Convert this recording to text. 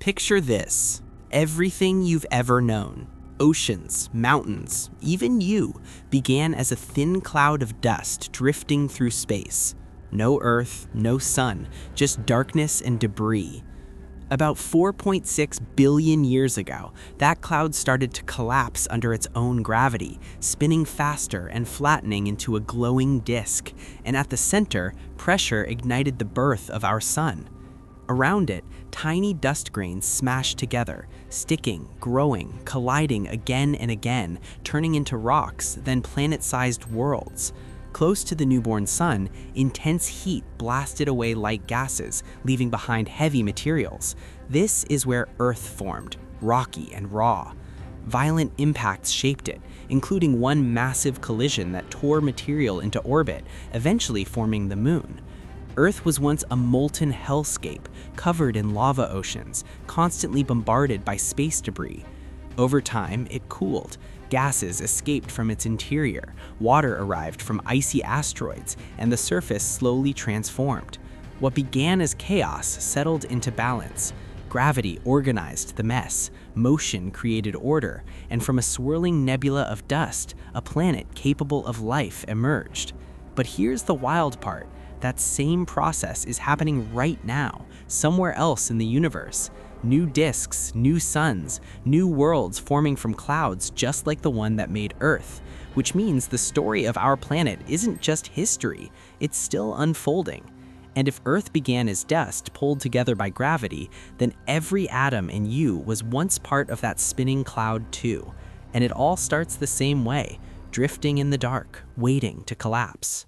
Picture this everything you've ever known oceans, mountains, even you began as a thin cloud of dust drifting through space. No Earth, no sun, just darkness and debris. About 4.6 billion years ago, that cloud started to collapse under its own gravity, spinning faster and flattening into a glowing disk, and at the center, pressure ignited the birth of our sun. Around it, tiny dust grains smashed together, sticking, growing, colliding again and again, turning into rocks, then planet-sized worlds. Close to the newborn sun, intense heat blasted away light gases, leaving behind heavy materials. This is where Earth formed, rocky and raw. Violent impacts shaped it, including one massive collision that tore material into orbit, eventually forming the moon. Earth was once a molten hellscape, covered in lava oceans, constantly bombarded by space debris. Over time, it cooled. Gases escaped from its interior, water arrived from icy asteroids, and the surface slowly transformed. What began as chaos settled into balance. Gravity organized the mess, motion created order, and from a swirling nebula of dust, a planet capable of life emerged. But here's the wild part that same process is happening right now, somewhere else in the universe. New disks, new suns, new worlds forming from clouds just like the one that made Earth, which means the story of our planet isn't just history, it's still unfolding. And if Earth began as dust pulled together by gravity, then every atom in you was once part of that spinning cloud too. And it all starts the same way, drifting in the dark, waiting to collapse.